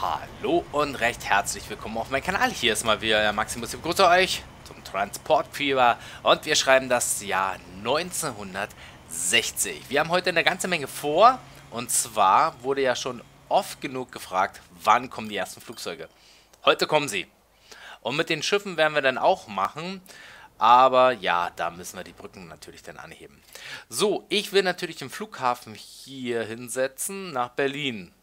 Hallo und recht herzlich willkommen auf meinem Kanal. Hier ist mal wieder der Maximus. Ich begrüße euch zum Transportfieber und wir schreiben das Jahr 1960. Wir haben heute eine ganze Menge vor und zwar wurde ja schon oft genug gefragt, wann kommen die ersten Flugzeuge. Heute kommen sie. Und mit den Schiffen werden wir dann auch machen. Aber ja, da müssen wir die Brücken natürlich dann anheben. So, ich will natürlich den Flughafen hier hinsetzen nach Berlin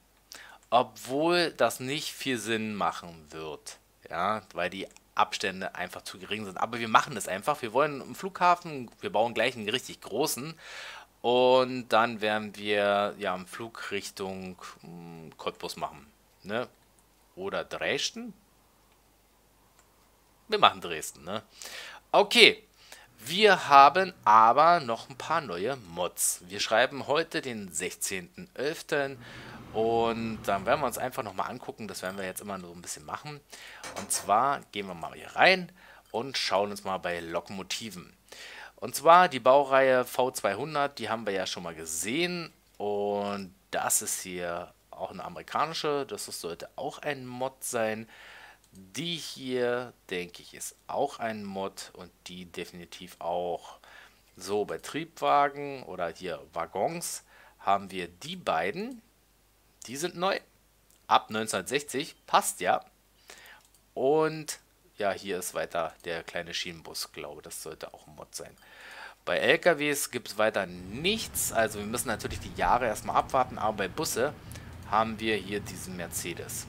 obwohl das nicht viel Sinn machen wird. Ja, weil die Abstände einfach zu gering sind. Aber wir machen es einfach. Wir wollen einen Flughafen, wir bauen gleich einen richtig großen. Und dann werden wir ja einen Flug Richtung hm, Cottbus machen. Ne? Oder Dresden? Wir machen Dresden, ne? Okay. Wir haben aber noch ein paar neue Mods. Wir schreiben heute den 16.11. Und dann werden wir uns einfach nochmal angucken, das werden wir jetzt immer so ein bisschen machen. Und zwar gehen wir mal hier rein und schauen uns mal bei Lokomotiven. Und zwar die Baureihe V200, die haben wir ja schon mal gesehen. Und das ist hier auch eine amerikanische, das sollte auch ein Mod sein. Die hier, denke ich, ist auch ein Mod und die definitiv auch. So, bei Triebwagen oder hier Waggons haben wir die beiden. Die sind neu. Ab 1960. Passt ja. Und ja, hier ist weiter der kleine Schienenbus. Glaube, das sollte auch ein Mod sein. Bei LKWs gibt es weiter nichts. Also wir müssen natürlich die Jahre erstmal abwarten. Aber bei Busse haben wir hier diesen Mercedes.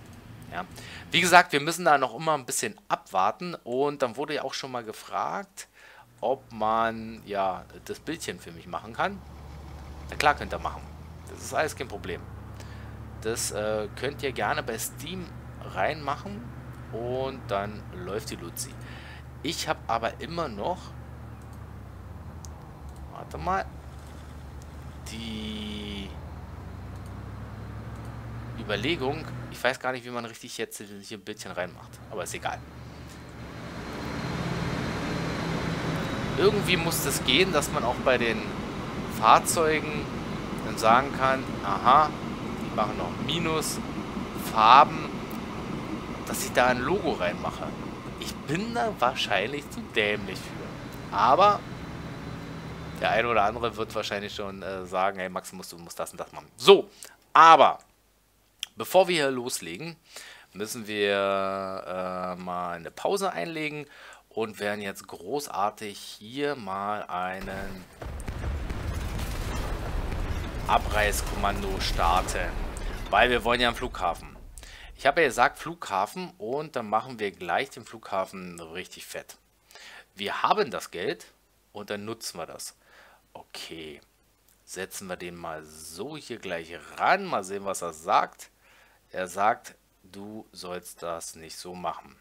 Ja. Wie gesagt, wir müssen da noch immer ein bisschen abwarten. Und dann wurde ja auch schon mal gefragt, ob man ja das Bildchen für mich machen kann. Na klar könnt ihr machen. Das ist alles kein Problem. Das äh, könnt ihr gerne bei Steam reinmachen und dann läuft die Luzi. Ich habe aber immer noch, warte mal, die Überlegung, ich weiß gar nicht, wie man richtig jetzt hier ein Bildchen reinmacht, aber ist egal. Irgendwie muss das gehen, dass man auch bei den Fahrzeugen dann sagen kann, aha, machen noch Minus, Farben, dass ich da ein Logo reinmache. Ich bin da wahrscheinlich zu dämlich für. Aber der eine oder andere wird wahrscheinlich schon äh, sagen, hey Max, musst, du musst das und das machen. So, aber bevor wir hier loslegen, müssen wir äh, mal eine Pause einlegen und werden jetzt großartig hier mal einen Abreißkommando starten. Weil wir wollen ja einen Flughafen. Ich habe ja gesagt Flughafen und dann machen wir gleich den Flughafen richtig fett. Wir haben das Geld und dann nutzen wir das. Okay, setzen wir den mal so hier gleich ran. Mal sehen, was er sagt. Er sagt, du sollst das nicht so machen.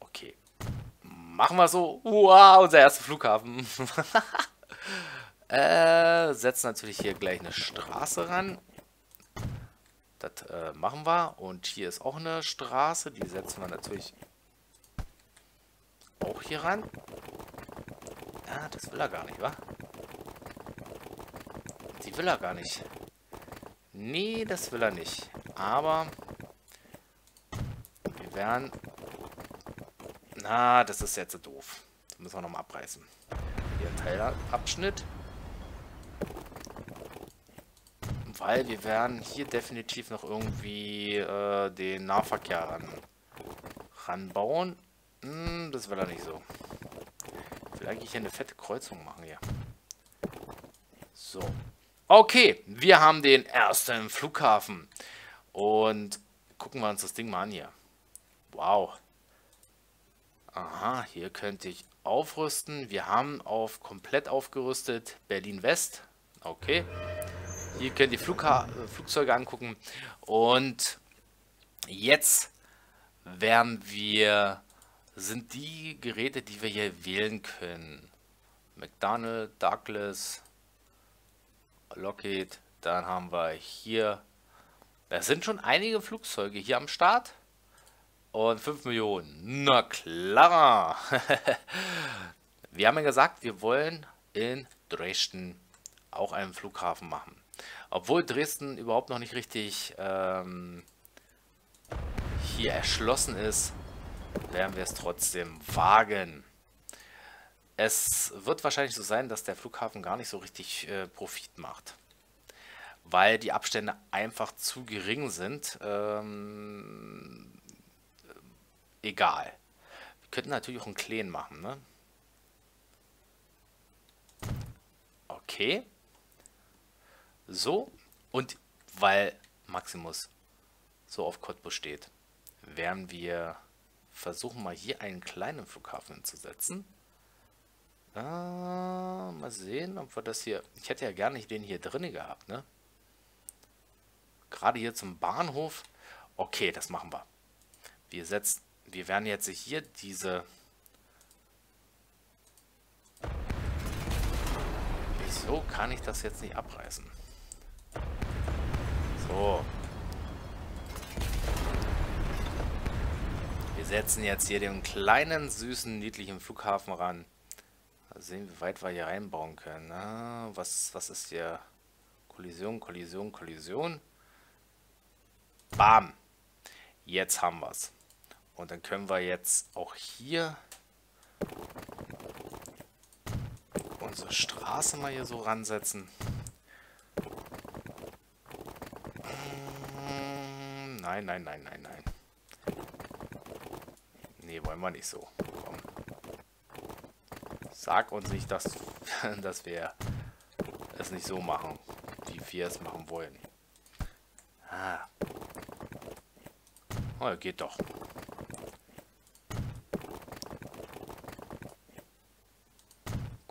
Okay, machen wir so. Wow, unser erster Flughafen. äh, setzen natürlich hier gleich eine Straße ran. Das äh, machen wir. Und hier ist auch eine Straße. Die setzen wir natürlich auch hier ran. Ja, das will er gar nicht, wa? Die will er gar nicht. Nee, das will er nicht. Aber wir werden... Na, das ist jetzt so doof. Das müssen wir nochmal abreißen. Hier ein Teilabschnitt. Weil wir werden hier definitiv noch irgendwie äh, den Nahverkehr ran, ranbauen. Hm, das will er nicht so. Ich will eigentlich hier eine fette Kreuzung machen hier. So. Okay, wir haben den ersten Flughafen. Und gucken wir uns das Ding mal an hier. Wow. Aha, hier könnte ich aufrüsten. Wir haben auf komplett aufgerüstet Berlin West. Okay. Hier könnt ihr Flugha Flugzeuge angucken. Und jetzt werden wir, sind die Geräte, die wir hier wählen können. McDonald, Douglas, Lockheed, dann haben wir hier, da sind schon einige Flugzeuge hier am Start. Und 5 Millionen. Na klar. wir haben ja gesagt, wir wollen in Dresden auch einen Flughafen machen. Obwohl Dresden überhaupt noch nicht richtig ähm, hier erschlossen ist, werden wir es trotzdem wagen. Es wird wahrscheinlich so sein, dass der Flughafen gar nicht so richtig äh, Profit macht. Weil die Abstände einfach zu gering sind. Ähm, egal. Wir könnten natürlich auch einen Kleen machen, ne? Okay. So. Und weil Maximus so auf Cottbus steht, werden wir versuchen, mal hier einen kleinen Flughafen zu setzen. Äh, mal sehen, ob wir das hier... Ich hätte ja gerne den hier drin gehabt, ne? Gerade hier zum Bahnhof. Okay, das machen wir. Wir setzen... Wir werden jetzt hier diese... Wieso kann ich das jetzt nicht abreißen? So. Wir setzen jetzt hier den kleinen, süßen, niedlichen Flughafen ran. Mal sehen, wie weit wir hier reinbauen können. Ah, was, was ist hier? Kollision, Kollision, Kollision. Bam. Jetzt haben wir es. Und dann können wir jetzt auch hier unsere Straße mal hier so ransetzen. Nein, nein, nein, nein, nein. Nee, wollen wir nicht so. Komm. Sag uns nicht, dass, dass wir es nicht so machen, wie wir es machen wollen. Ah. Oh, geht doch.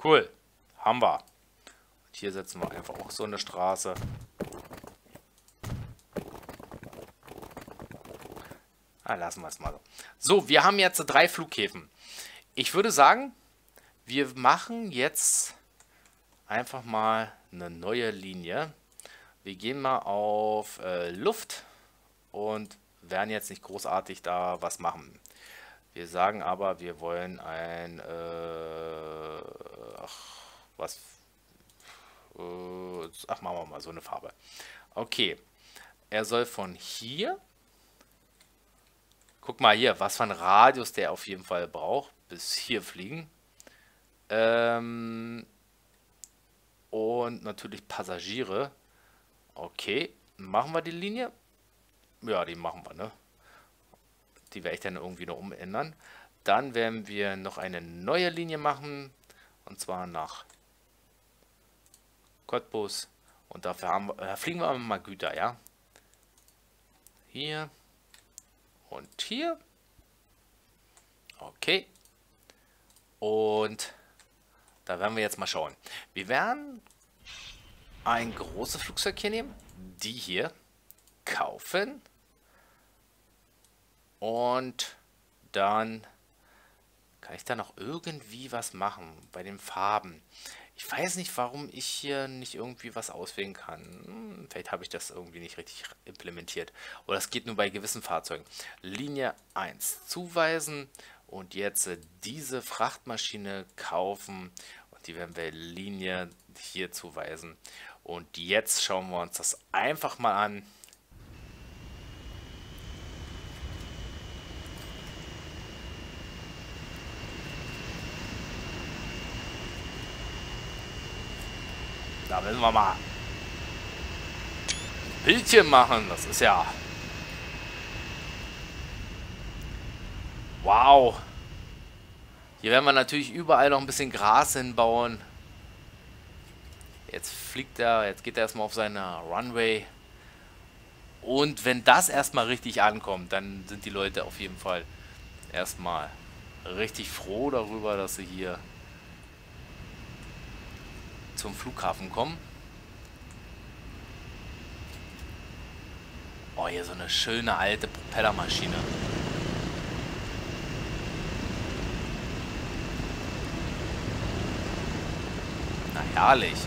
Cool. Haben wir. Und hier setzen wir einfach auch so eine Straße. Ah, lassen wir es mal so. So, wir haben jetzt drei Flughäfen. Ich würde sagen, wir machen jetzt einfach mal eine neue Linie. Wir gehen mal auf äh, Luft und werden jetzt nicht großartig da was machen. Wir sagen aber, wir wollen ein, äh, ach, was, äh, ach, machen wir mal so eine Farbe. Okay, er soll von hier Guck mal hier, was für ein Radius der auf jeden Fall braucht. Bis hier fliegen. Ähm und natürlich Passagiere. Okay, machen wir die Linie? Ja, die machen wir, ne? Die werde ich dann irgendwie noch umändern. Dann werden wir noch eine neue Linie machen. Und zwar nach Cottbus. Und dafür haben wir, äh, fliegen wir mal Güter, ja? Hier. Und hier. Okay. Und da werden wir jetzt mal schauen. Wir werden ein großes Flugzeug hier nehmen. Die hier. Kaufen. Und dann kann ich da noch irgendwie was machen bei den Farben. Ich weiß nicht, warum ich hier nicht irgendwie was auswählen kann. Hm, vielleicht habe ich das irgendwie nicht richtig implementiert. Oder das geht nur bei gewissen Fahrzeugen. Linie 1 zuweisen und jetzt äh, diese Frachtmaschine kaufen. Und die werden wir Linie hier zuweisen. Und jetzt schauen wir uns das einfach mal an. Da müssen wir mal ein Bildchen machen. Das ist ja... Wow. Hier werden wir natürlich überall noch ein bisschen Gras hinbauen. Jetzt fliegt er, jetzt geht er erstmal auf seine Runway. Und wenn das erstmal richtig ankommt, dann sind die Leute auf jeden Fall erstmal richtig froh darüber, dass sie hier zum Flughafen kommen. Oh, hier so eine schöne alte Propellermaschine. Na herrlich.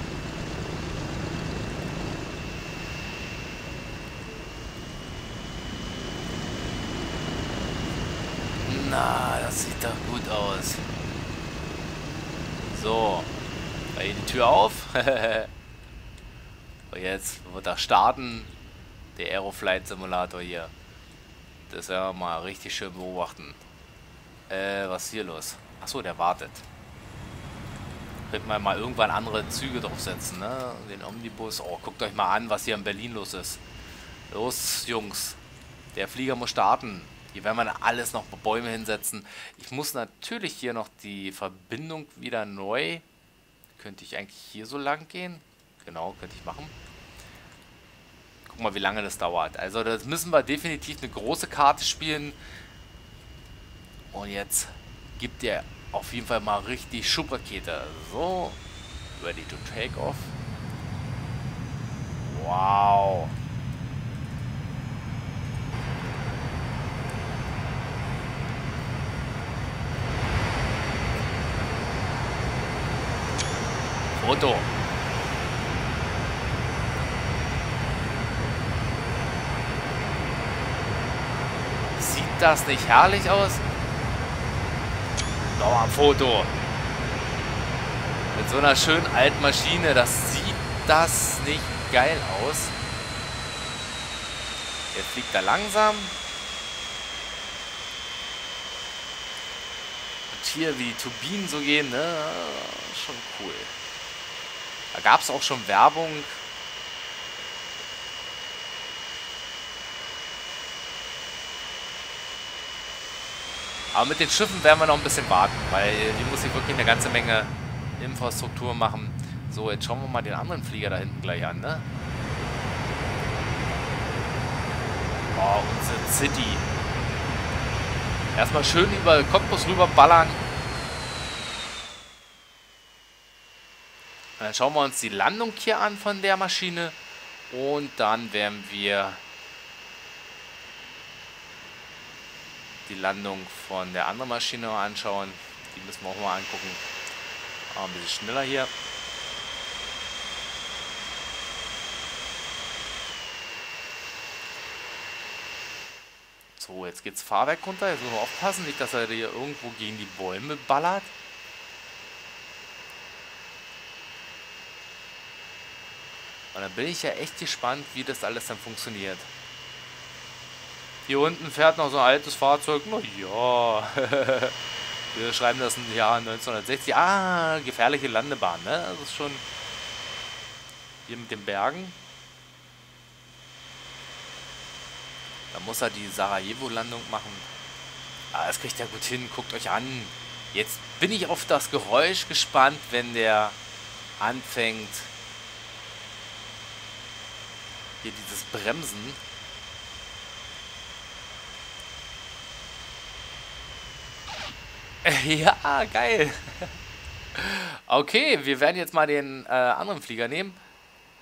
Na, das sieht doch gut aus. So. Bei die Tür auf. Und jetzt wird er starten. Der Aeroflight Simulator hier. Das ja mal richtig schön beobachten. Äh, was ist hier los? Achso, der wartet. Könnte man mal irgendwann andere Züge draufsetzen, ne? Den Omnibus. Oh, guckt euch mal an, was hier in Berlin los ist. Los, Jungs. Der Flieger muss starten. Hier werden wir alles noch Bäume hinsetzen. Ich muss natürlich hier noch die Verbindung wieder neu... Könnte ich eigentlich hier so lang gehen? Genau, könnte ich machen. Guck mal, wie lange das dauert. Also das müssen wir definitiv eine große Karte spielen. Und jetzt gibt ihr auf jeden Fall mal richtig Schubrakete. So, ready to take off. Wow. Foto. Sieht das nicht herrlich aus? Noch ein Foto. Mit so einer schönen alten Maschine, das sieht das nicht geil aus. Jetzt fliegt er langsam. Und hier, wie die Turbinen so gehen, ne? Schon cool. Da gab es auch schon Werbung. Aber mit den Schiffen werden wir noch ein bisschen warten, weil die muss ich wirklich eine ganze Menge Infrastruktur machen. So, jetzt schauen wir mal den anderen Flieger da hinten gleich an, ne? Oh, unsere City. Erstmal schön über Cottbus rüber ballern. Dann schauen wir uns die Landung hier an von der Maschine. Und dann werden wir die Landung von der anderen Maschine anschauen. Die müssen wir auch mal angucken. Aber ein bisschen schneller hier. So, jetzt geht's Fahrwerk runter. Jetzt müssen wir aufpassen, nicht, dass er hier irgendwo gegen die Bäume ballert. Und dann bin ich ja echt gespannt, wie das alles dann funktioniert. Hier unten fährt noch so ein altes Fahrzeug. Na ja. Wir schreiben das im Jahr 1960. Ah, gefährliche Landebahn, ne? Das ist schon hier mit den Bergen. Da muss er die Sarajevo-Landung machen. Ah, das kriegt er gut hin. Guckt euch an. Jetzt bin ich auf das Geräusch gespannt, wenn der anfängt hier dieses Bremsen. Ja, geil. Okay, wir werden jetzt mal den äh, anderen Flieger nehmen.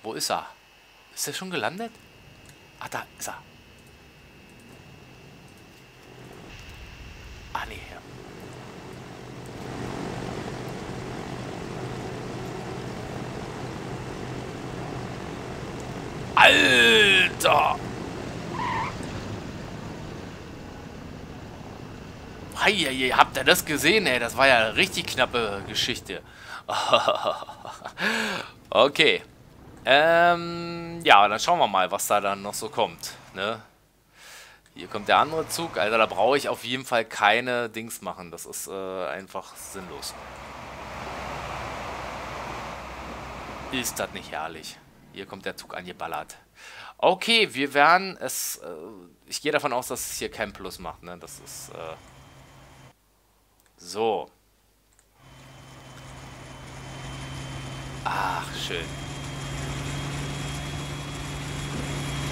Wo ist er? Ist er schon gelandet? Ah, da ist er. Ah, nee. Alter! Heieiei, habt ihr das gesehen, ey? Das war ja eine richtig knappe Geschichte. okay. Ähm, ja, dann schauen wir mal, was da dann noch so kommt, ne? Hier kommt der andere Zug. Alter, da brauche ich auf jeden Fall keine Dings machen. Das ist äh, einfach sinnlos. Ist das nicht herrlich? Hier kommt der Zug angeballert. Okay, wir werden es... Äh, ich gehe davon aus, dass es hier kein Plus macht, ne? Das ist... Äh, so. Ach, schön.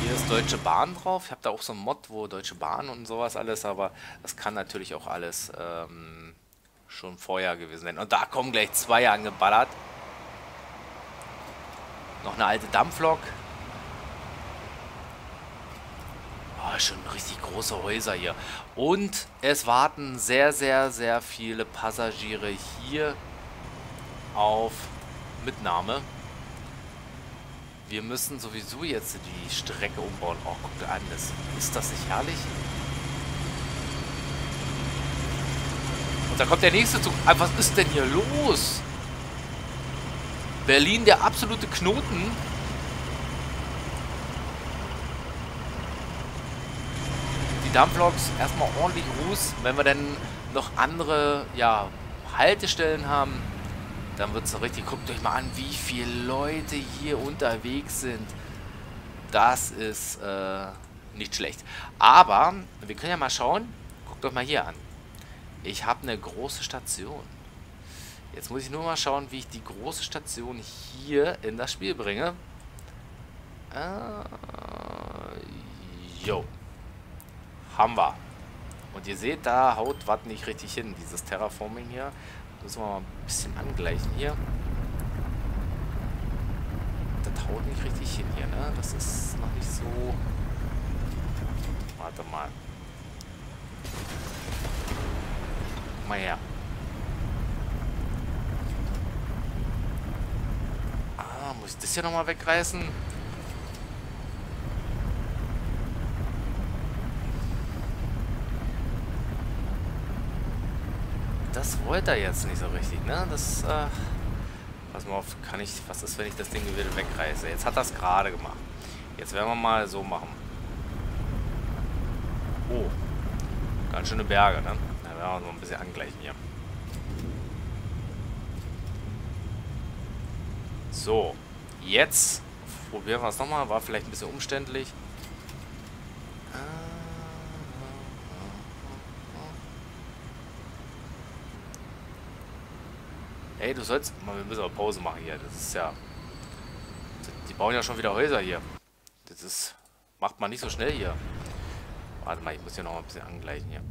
Hier ist Deutsche Bahn drauf. Ich habe da auch so ein Mod, wo Deutsche Bahn und sowas alles, aber das kann natürlich auch alles ähm, schon vorher gewesen sein. Und da kommen gleich zwei angeballert. Noch eine alte Dampflok. Oh, schon richtig große Häuser hier. Und es warten sehr, sehr, sehr viele Passagiere hier auf Mitnahme. Wir müssen sowieso jetzt die Strecke umbauen. Oh, guck dir an, das, ist das nicht herrlich? Und da kommt der nächste Zug. Ah, was ist denn hier los? Berlin, der absolute Knoten. Die Dampfloks erstmal ordentlich Ruß. Wenn wir dann noch andere, ja, Haltestellen haben, dann wird es so richtig. Guckt euch mal an, wie viele Leute hier unterwegs sind. Das ist äh, nicht schlecht. Aber wir können ja mal schauen. Guckt euch mal hier an. Ich habe eine große Station. Jetzt muss ich nur mal schauen, wie ich die große Station hier in das Spiel bringe. Äh, jo. Haben wir. Und ihr seht, da haut was nicht richtig hin. Dieses Terraforming hier. Müssen wir mal ein bisschen angleichen hier. Das haut nicht richtig hin hier, ne? Das ist noch nicht so... Warte mal. Mal her. Ah, muss ich das hier nochmal wegreißen? das wollte er jetzt nicht so richtig, ne? Das, äh... Pass mal auf, kann ich... Was ist, wenn ich das Ding wieder wegreiße? Jetzt hat das gerade gemacht. Jetzt werden wir mal so machen. Oh. Ganz schöne Berge, ne? Da werden wir noch ein bisschen angleichen hier. So. Jetzt probieren wir es nochmal. War vielleicht ein bisschen umständlich. Ey, du sollst... Mal, wir müssen aber Pause machen hier. Das ist ja... Die bauen ja schon wieder Häuser hier. Das ist... Macht man nicht so schnell hier. Warte mal, ich muss hier noch ein bisschen angleichen hier.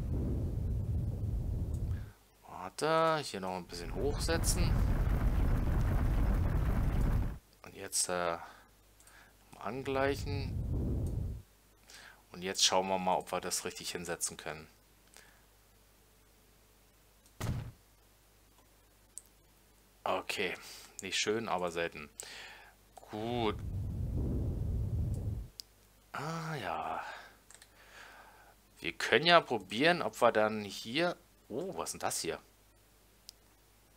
Warte, hier noch ein bisschen hochsetzen. Und jetzt äh, angleichen. Und jetzt schauen wir mal, ob wir das richtig hinsetzen können. Okay, nicht schön, aber selten. Gut. Ah ja. Wir können ja probieren, ob wir dann hier... Oh, was ist denn das hier?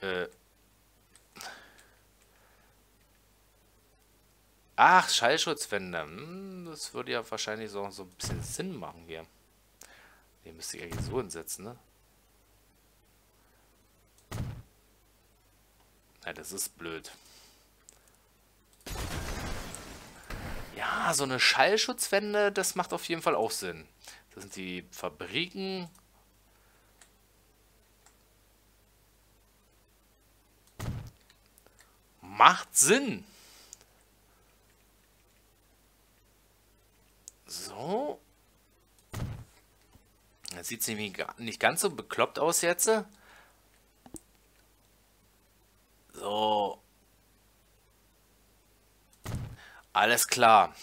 Äh... Ach, Schallschutzwände. Hm, das würde ja wahrscheinlich so, so ein bisschen Sinn machen hier. Den müsste ich eigentlich so hinsetzen, ne? Das ist blöd. Ja, so eine Schallschutzwände, das macht auf jeden Fall auch Sinn. Das sind die Fabriken. Macht Sinn. So. Das sieht nämlich nicht ganz so bekloppt aus jetzt. So. Alles klar.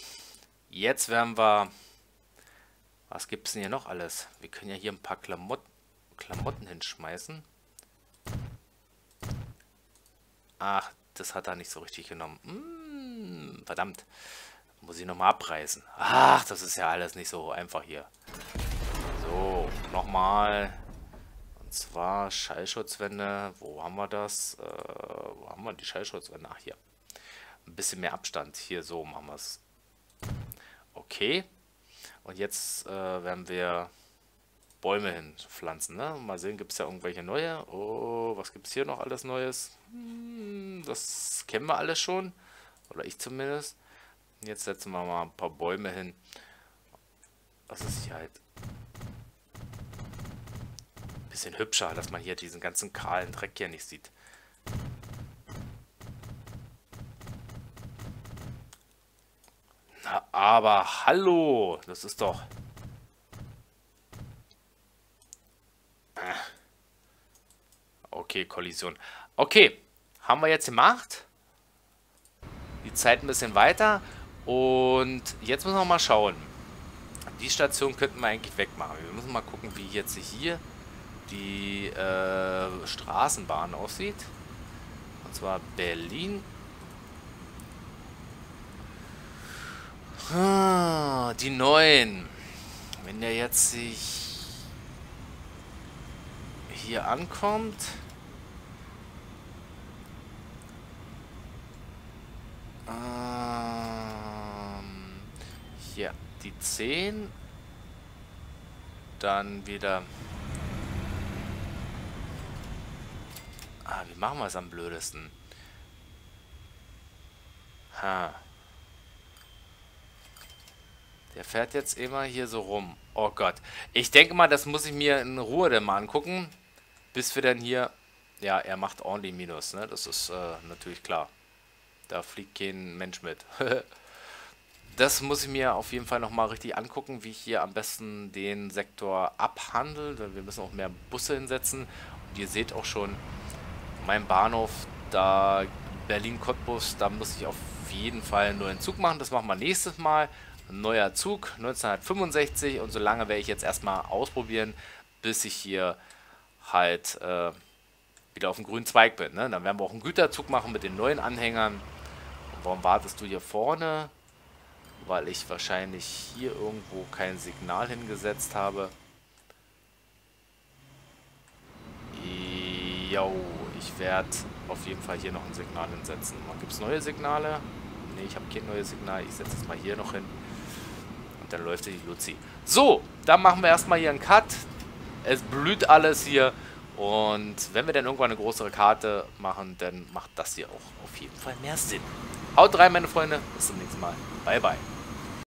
Jetzt werden wir... Was gibt es denn hier noch alles? Wir können ja hier ein paar Klamot Klamotten hinschmeißen. Ach, das hat er nicht so richtig genommen. Hm, verdammt. Muss ich nochmal abreißen. Ach, das ist ja alles nicht so einfach hier. So, nochmal. Und zwar Schallschutzwände. Wo haben wir das? Äh, wo haben wir die Schallschutzwände? Ach, hier. Ein bisschen mehr Abstand. Hier, so machen wir es. Okay. Und jetzt äh, werden wir Bäume hinpflanzen. Ne? Mal sehen, gibt es ja irgendwelche neue? Oh, was gibt es hier noch alles Neues? Hm, das kennen wir alles schon. Oder ich zumindest. Jetzt setzen wir mal ein paar Bäume hin. Das ist hier halt bisschen hübscher, dass man hier diesen ganzen kahlen Dreck hier nicht sieht. Na, aber hallo, das ist doch... Äh. Okay, Kollision. Okay, haben wir jetzt gemacht. Die Zeit ein bisschen weiter. Und jetzt müssen wir mal schauen. Die Station könnten wir eigentlich wegmachen. Wir müssen mal gucken, wie jetzt hier die äh, Straßenbahn aussieht. Und zwar Berlin. Die neuen. Wenn der jetzt sich hier ankommt. Ähm, hier, die 10 dann wieder... Ah, wie machen wir es am blödesten? Ha. Der fährt jetzt immer hier so rum. Oh Gott. Ich denke mal, das muss ich mir in Ruhe dann mal angucken. Bis wir dann hier... Ja, er macht ordentlich Minus, ne? Das ist äh, natürlich klar. Da fliegt kein Mensch mit. das muss ich mir auf jeden Fall nochmal richtig angucken, wie ich hier am besten den Sektor abhandle. Wir müssen auch mehr Busse hinsetzen. Und ihr seht auch schon, mein Bahnhof, da Berlin-Cottbus, da muss ich auf jeden Fall nur einen Zug machen. Das machen wir nächstes Mal. Neuer Zug, 1965. Und so lange werde ich jetzt erstmal ausprobieren, bis ich hier halt äh, wieder auf dem grünen Zweig bin. Ne? Dann werden wir auch einen Güterzug machen mit den neuen Anhängern. Und warum wartest du hier vorne? weil ich wahrscheinlich hier irgendwo kein Signal hingesetzt habe. Jo, ich werde auf jeden Fall hier noch ein Signal hinsetzen. Gibt es neue Signale? Ne, ich habe kein neues Signal. Ich setze es mal hier noch hin. Dann läuft die Luzi. So, dann machen wir erstmal hier einen Cut. Es blüht alles hier. Und wenn wir dann irgendwann eine größere Karte machen, dann macht das hier auch auf jeden Fall mehr Sinn. Haut rein, meine Freunde. Bis zum nächsten Mal. Bye, bye.